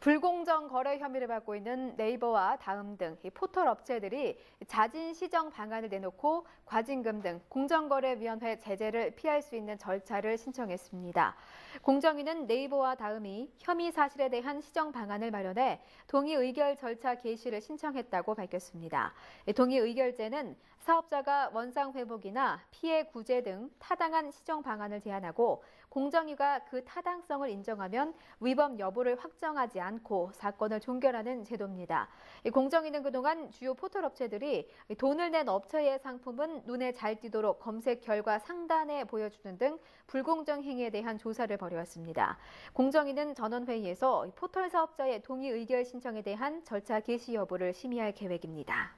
불공정 거래 혐의를 받고 있는 네이버와 다음 등이 포털 업체들이 자진 시정 방안을 내놓고 과징금 등 공정거래위원회 제재를 피할 수 있는 절차를 신청했습니다. 공정위는 네이버와 다음이 혐의 사실에 대한 시정 방안을 마련해 동의 의결 절차 개시를 신청했다고 밝혔습니다. 동의 의결제는 사업자가 원상 회복이나 피해 구제 등 타당한 시정 방안을 제안하고 공정위가 그 타당성을 인정하면 위법 여부를 확정하지 않고 사건을 종결하는 제도입니다. 공정위는 그동안 주요 포털 업체들이 돈을 낸 업체의 상품은 눈에 잘 띄도록 검색 결과 상단에 보여주는 등 불공정 행위에 대한 조사를 벌여왔습니다. 공정위는 전원회의에서 포털 사업자의 동의 의결 신청에 대한 절차 개시 여부를 심의할 계획입니다.